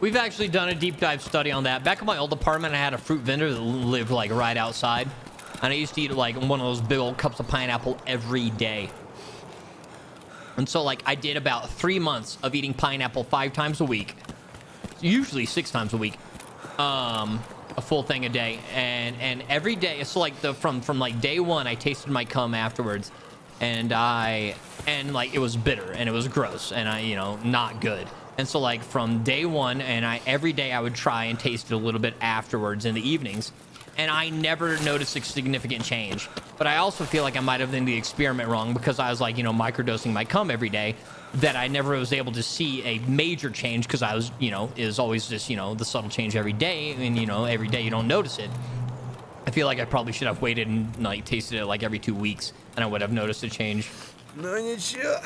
We've actually done a deep dive study on that. Back in my old apartment, I had a fruit vendor that lived like right outside. And I used to eat like one of those big old cups of pineapple every day. And so like I did about three months of eating pineapple five times a week. Usually six times a week. Um, a full thing a day. And and every day, so like the from from like day one, I tasted my cum afterwards. And I and like it was bitter and it was gross and I, you know, not good. And so like from day one and I every day I would try and taste it a little bit afterwards in the evenings and I never noticed a significant change. But I also feel like I might have done the experiment wrong because I was like, you know, microdosing my cum every day, that I never was able to see a major change because I was, you know, is always just, you know, the subtle change every day, and you know, every day you don't notice it. I feel like I probably should have waited and like tasted it like every two weeks, and I would have noticed a change. Ну ничего,